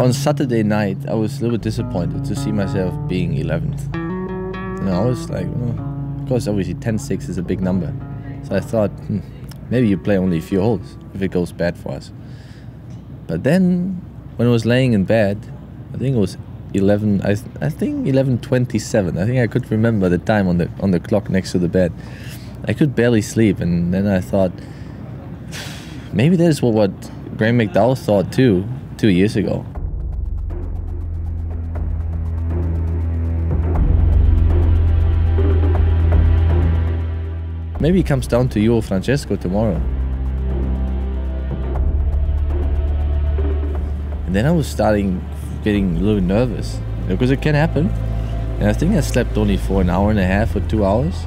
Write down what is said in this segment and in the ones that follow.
on Saturday night, I was a little bit disappointed to see myself being 11th. You know, I was like, of course, obviously 10-6 is a big number. So I thought, hmm, maybe you play only a few holes if it goes bad for us. But then, when I was laying in bed, I think it was 11. I, I think 11:27. I think I could remember the time on the on the clock next to the bed. I could barely sleep, and then I thought, maybe that is what what Graham McDowell thought too two years ago. Maybe it comes down to you or Francesco tomorrow. And then I was starting getting a little nervous because it can happen. And I think I slept only for an hour and a half or two hours.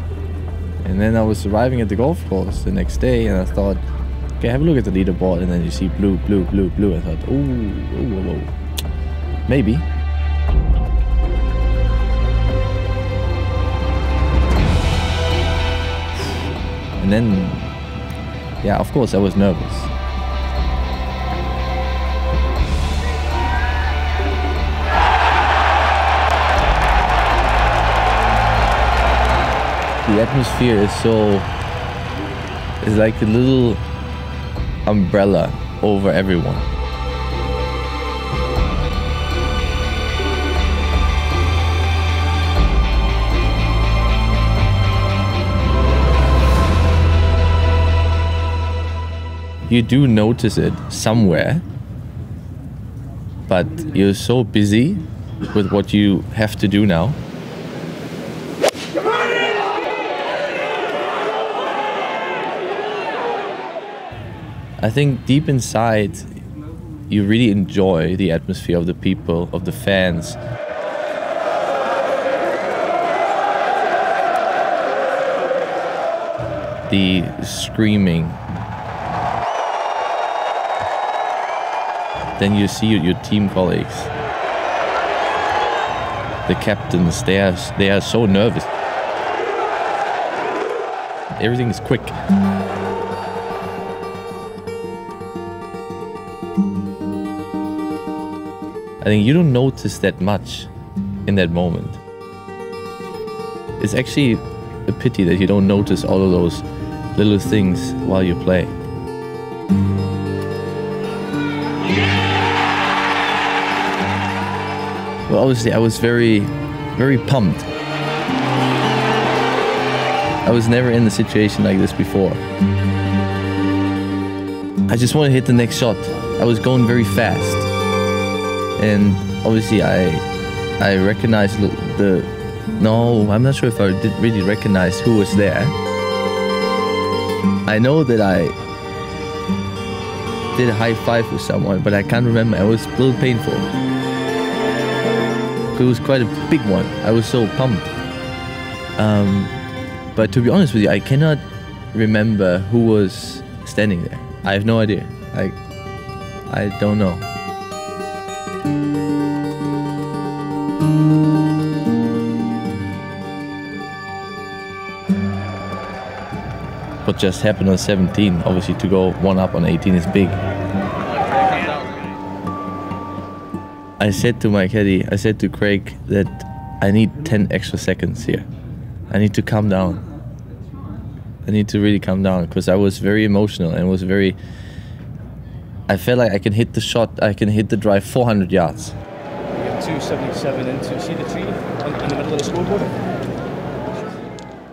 And then I was arriving at the golf course the next day and I thought, okay, have a look at the leaderboard. And then you see blue, blue, blue, blue. I thought, ooh, ooh. maybe. And then, yeah, of course, I was nervous. The atmosphere is so, it's like a little umbrella over everyone. You do notice it somewhere, but you're so busy with what you have to do now. I think deep inside, you really enjoy the atmosphere of the people, of the fans. The screaming, then you see your team colleagues, the captains. They are they are so nervous. Everything is quick. I think you don't notice that much in that moment. It's actually a pity that you don't notice all of those little things while you play. Obviously, I was very, very pumped. I was never in a situation like this before. I just want to hit the next shot. I was going very fast. And obviously, I I recognized the, the no, I'm not sure if I did really recognize who was there. I know that I did a high five with someone, but I can't remember. It was a little painful. It was quite a big one. I was so pumped. Um, but to be honest with you, I cannot remember who was standing there. I have no idea. I, I don't know. What just happened on 17, obviously to go one up on 18 is big. I said to my caddy, I said to Craig that I need 10 extra seconds here. I need to calm down. I need to really calm down because I was very emotional and was very. I felt like I can hit the shot, I can hit the drive 400 yards. 277 into, see the tree in, in the middle of the scoreboard?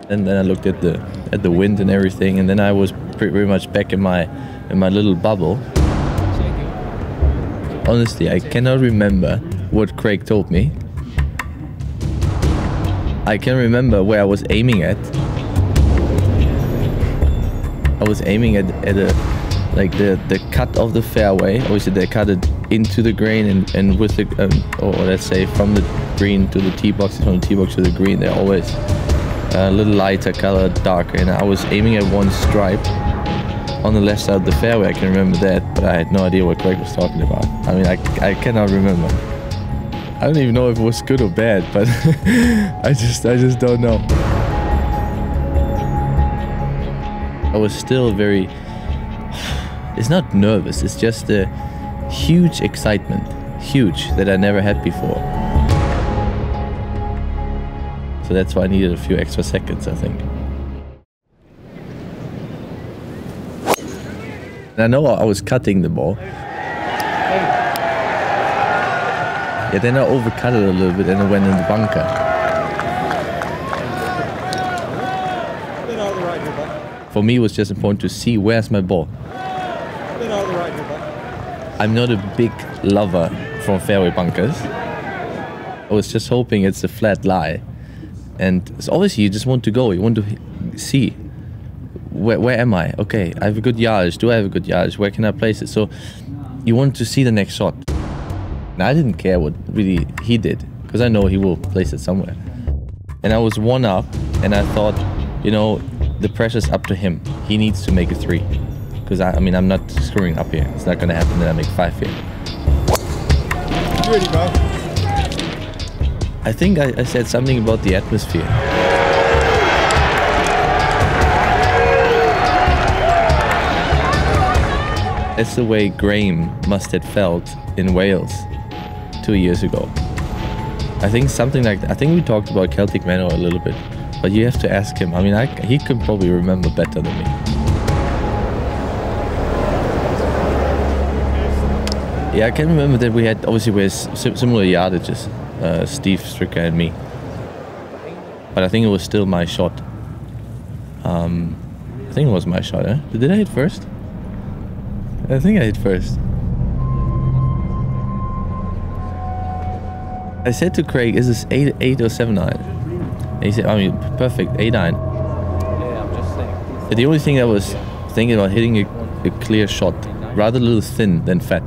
And then I looked at the at the wind and everything, and then I was pretty much back in my in my little bubble. Honestly, I cannot remember what Craig told me. I can remember where I was aiming at. I was aiming at, at a like the the cut of the fairway. Obviously, they cut it into the green and, and with the um, or let's say from the green to the tee box, from the tee box to the green, they're always a little lighter color, darker. And I was aiming at one stripe on the left side of the fairway. I can remember that, but I had no idea what Craig was talking about. I mean, I, I cannot remember. I don't even know if it was good or bad, but I just I just don't know. I was still very. It's not nervous. It's just a huge excitement, huge that I never had before. So that's why I needed a few extra seconds, I think. I know I was cutting the ball. Yeah, then I overcut it a little bit and it went in the bunker. For me, it was just important to see where's my ball. I'm not a big lover from fairway bunkers. I was just hoping it's a flat lie. And it's obviously you just want to go, you want to see where, where am I? Okay, I have a good yardage. Do I have a good yardage? Where can I place it? So you want to see the next shot. And I didn't care what really he did because I know he will place it somewhere. And I was one up and I thought, you know, the pressure's up to him. He needs to make a three. Because I, I mean, I'm not screwing up here. It's not going to happen that I make five here. Ready, bro? I think I, I said something about the atmosphere. That's the way Graham must have felt in Wales two years ago. I think something like that. I think we talked about Celtic Manor a little bit, but you have to ask him. I mean, I, he could probably remember better than me. Yeah, I can remember that we had obviously we had similar yardages, uh, Steve Stricker and me. But I think it was still my shot. Um, I think it was my shot. Eh? Did I hit first? I think I hit first. I said to Craig, "Is this eight, eight or seven iron?" And he said, "I mean, perfect, eight iron." Yeah, I'm just saying. But the only thing I was thinking about hitting a, a clear shot, rather a little thin than fat.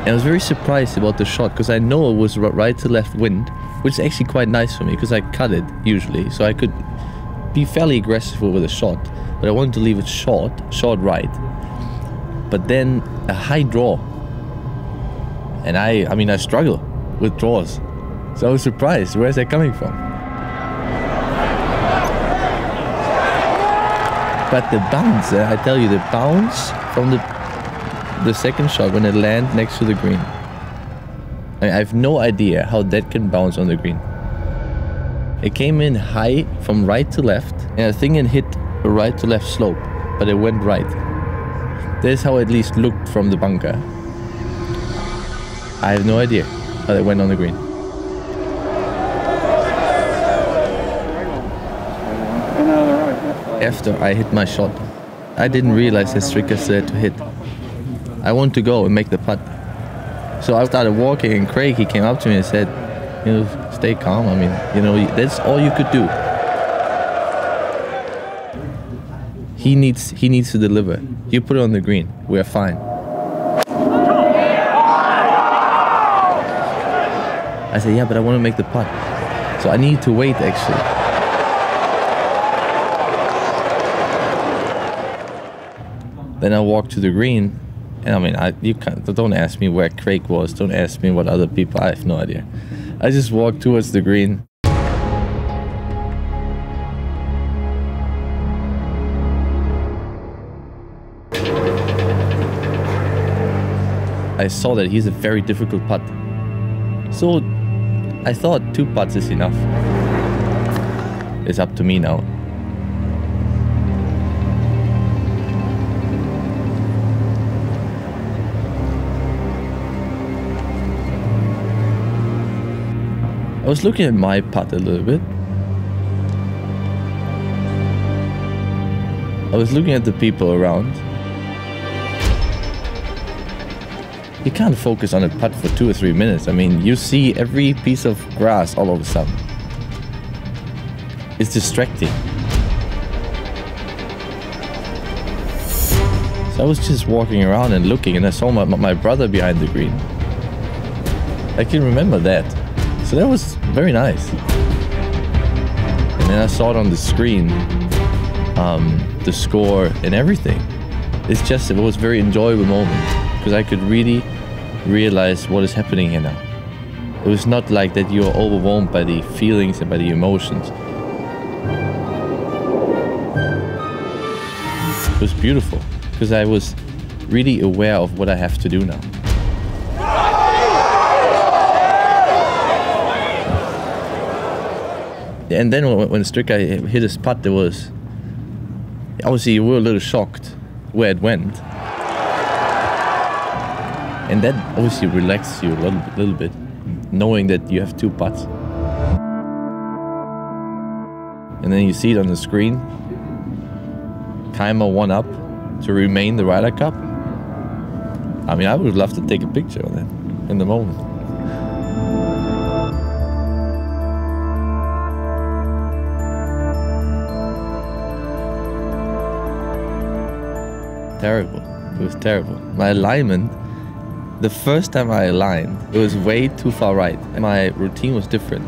And I was very surprised about the shot because I know it was right to left wind, which is actually quite nice for me because I cut it usually, so I could be fairly aggressive with a shot. But I wanted to leave it short, short right. But then a high draw, and I, I mean, I struggle with draws, so I was surprised. Where is that coming from? But the bounce, uh, I tell you, the bounce from the the second shot when it lands next to the green. I have no idea how that can bounce on the green. It came in high from right to left, and I think it hit a right to left slope, but it went right. That's how it at least looked from the bunker. I have no idea how it went on the green. After I hit my shot, I didn't realize Stricker's there to hit. I want to go and make the putt. So I started walking, and Craig he came up to me and said, "You know, stay calm. I mean, you know, that's all you could do. He needs he needs to deliver. You put it on the green. We're fine." I said, "Yeah, but I want to make the putt, so I need to wait actually." Then I walked to the green, and I mean, I you can't don't ask me where Craig was. Don't ask me what other people. I have no idea. I just walked towards the green. I saw that he's a very difficult putt. So I thought two putts is enough. It's up to me now. I was looking at my putt a little bit. I was looking at the people around. You can't focus on a putt for two or three minutes. I mean, you see every piece of grass all of a sudden. It's distracting. So I was just walking around and looking, and I saw my, my brother behind the green. I can remember that. So that was very nice. And then I saw it on the screen, um, the score and everything. It's just, it was a very enjoyable moment because I could really realize what is happening here now. It was not like that you're overwhelmed by the feelings and by the emotions. It was beautiful. because I was really aware of what I have to do now. And then when, when Stricker hit his putt, there was obviously you were a little shocked where it went, and that obviously relaxes you a little, little bit, knowing that you have two putts. And then you see it on the screen. Kaymer one up to remain the Ryder Cup. I mean, I would love to take a picture of that in the moment. Terrible. It was terrible. My alignment, the first time I aligned, it was way too far right. My routine was different.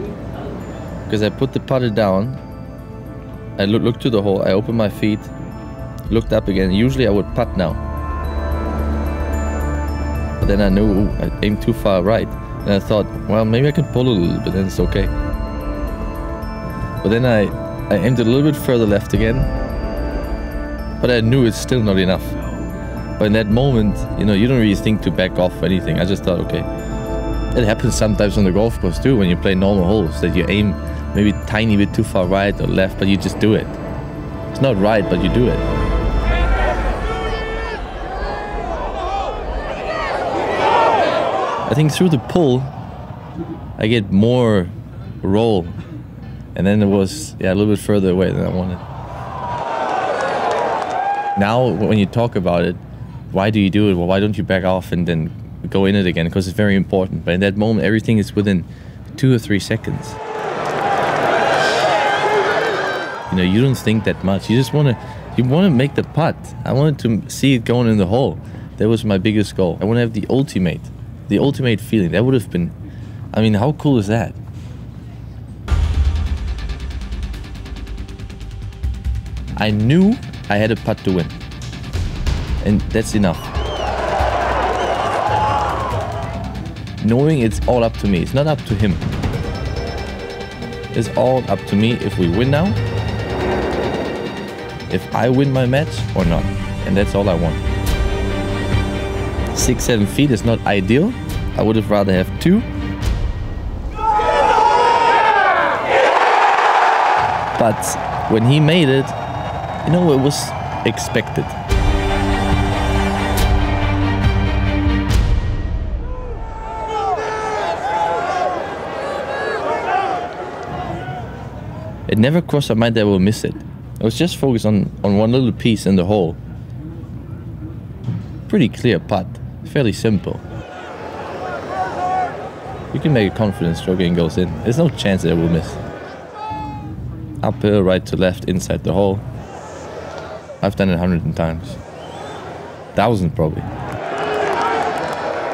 Because I put the putter down, I look, looked to the hole, I opened my feet, looked up again. Usually I would putt now. But then I knew I aimed too far right. And I thought, well, maybe I can pull a little bit and it's okay. But then I, I aimed a little bit further left again. But I knew it's still not enough. But in that moment, you know, you don't really think to back off anything. I just thought, okay. It happens sometimes on the golf course too when you play normal holes that you aim maybe tiny bit too far right or left, but you just do it. It's not right, but you do it. I think through the pull, I get more roll, and then it was yeah a little bit further away than I wanted. Now, when you talk about it, why do you do it? Well, why don't you back off and then go in it again? Because it's very important. But in that moment, everything is within two or three seconds. You know, you don't think that much. You just want to, you want to make the putt. I wanted to see it going in the hole. That was my biggest goal. I want to have the ultimate, the ultimate feeling. That would have been, I mean, how cool is that? I knew I had a putt to win. And that's enough. Knowing it's all up to me. It's not up to him. It's all up to me if we win now, if I win my match or not. And that's all I want. Six, seven feet is not ideal. I would have rather have two. But when he made it, you know, it was expected. It never crossed my mind that I will miss it. I was just focused on, on one little piece in the hole. Pretty clear putt, fairly simple. You can make a confident stroke and goes in. There's no chance that I will miss. Uphill, right to left, inside the hole. I've done it a hundred times. Thousand probably.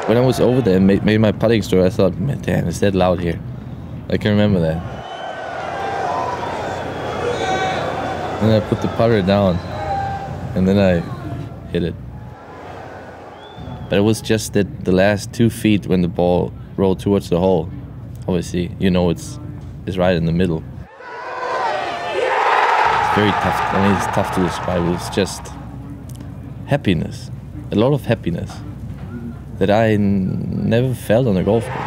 When I was over there and made, made my putting stroke, I thought, man, damn, it's that loud here. I can remember that. And I put the putter down, and then I hit it. But it was just that the last two feet when the ball rolled towards the hole. Obviously, you know it's it's right in the middle. It's very tough. I mean, it's tough to describe. It's just happiness, a lot of happiness that I never felt on a golf course.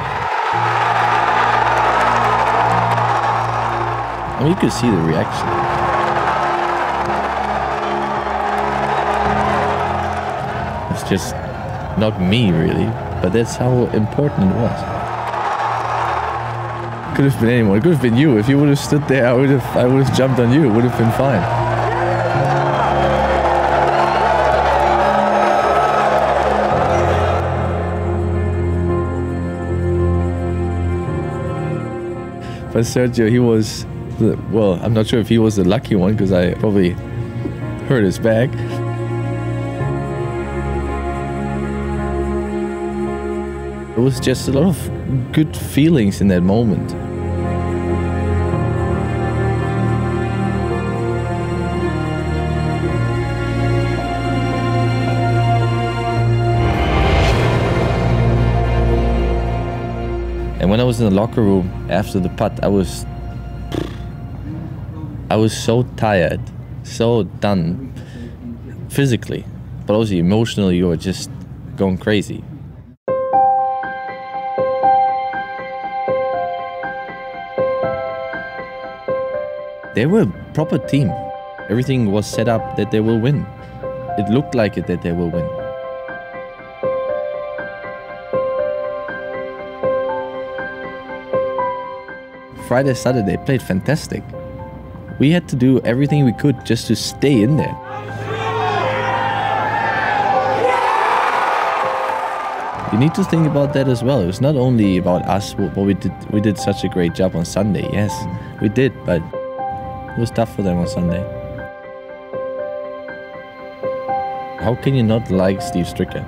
I mean, you could see the reaction. Just not me, really, but that's how important it was. Could have been anyone. It could have been you. If you would have stood there, I would have, I would have jumped on you. It would have been fine. But Sergio, he was, the, well, I'm not sure if he was the lucky one because I probably hurt his back. It was just a lot of good feelings in that moment. And when I was in the locker room after the putt, I was I was so tired, so done physically, but also emotionally you were just going crazy. They were a proper team. Everything was set up that they will win. It looked like it that they will win. Friday, Saturday played fantastic. We had to do everything we could just to stay in there. You need to think about that as well. It was not only about us, but we did we did such a great job on Sunday. Yes, we did, but it was tough for them on Sunday. How can you not like Steve Stricker?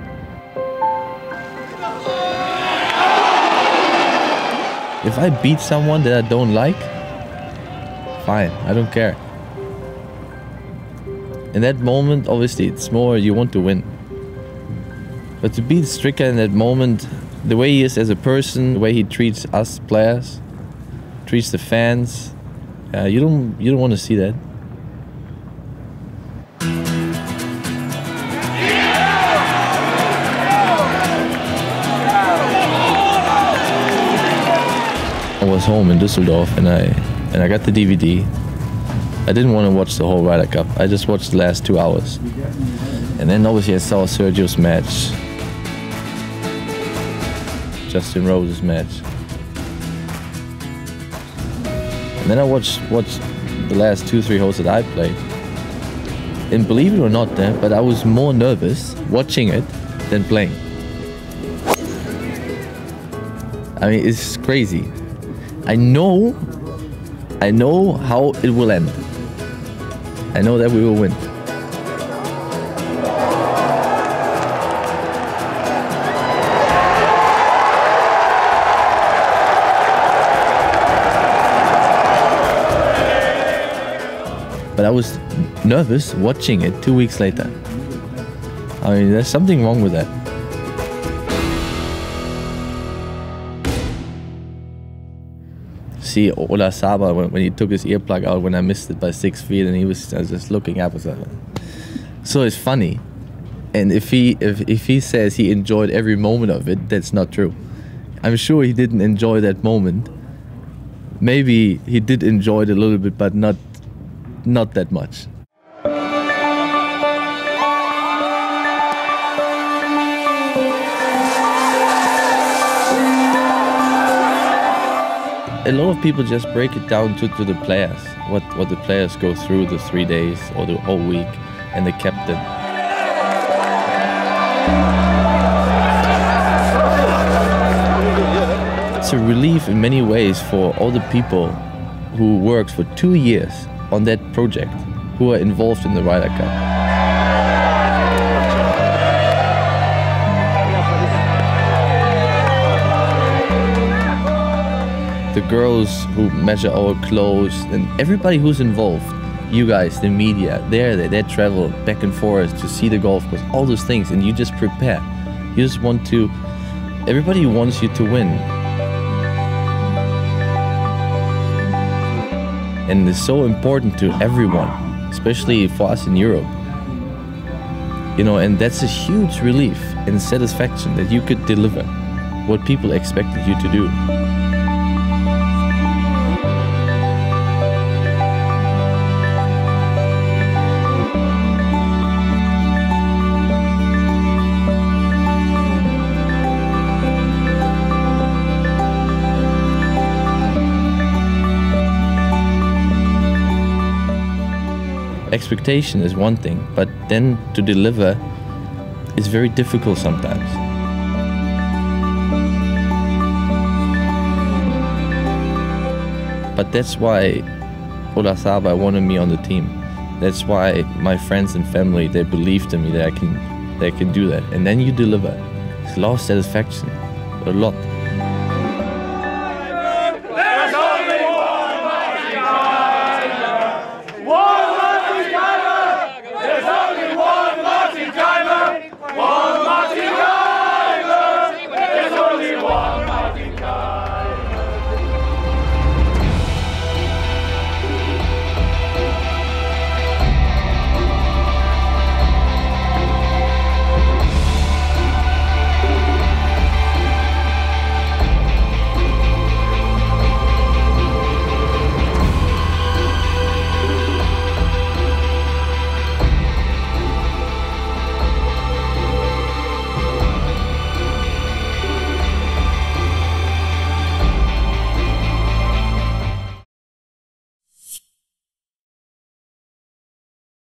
If I beat someone that I don't like, fine, I don't care. In that moment, obviously, it's more you want to win. But to beat Stricker in that moment, the way he is as a person, the way he treats us players, treats the fans, uh, you don't you don't want to see that. I was home in Düsseldorf and I and I got the DVD. I didn't want to watch the whole Ryder Cup. I just watched the last two hours. And then obviously I saw Sergio's match. Justin Rose's match. And then I watched watched the last two, three holes that I played. And believe it or not, eh, but I was more nervous watching it than playing. I mean, it's crazy. I know, I know how it will end. I know that we will win. But I was nervous watching it two weeks later. I mean, there's something wrong with that. See Olazábal when, when he took his earplug out when I missed it by six feet, and he was just looking up. Like, so it's funny, and if he if, if he says he enjoyed every moment of it, that's not true. I'm sure he didn't enjoy that moment. Maybe he did enjoy it a little bit, but not not that much. A lot of people just break it down to, to the players, what, what the players go through the three days or the whole week, and the captain. It's a relief in many ways for all the people who worked for two years on that project, who are involved in the Ryder Cup. the girls who measure our clothes and everybody who's involved you guys the media they're there they travel back and forth to see the golf course all those things and you just prepare you just want to everybody wants you to win and it's so important to everyone especially for us in europe. You know and that's a huge relief and satisfaction that you could deliver what people expected you to do expectation is one thing, but then to deliver is very difficult sometimes. But that's why Olazábal wanted me on the team. That's why my friends and family they believed in me that I can that I can do that. And then you deliver. It's a lot of satisfaction. A lot.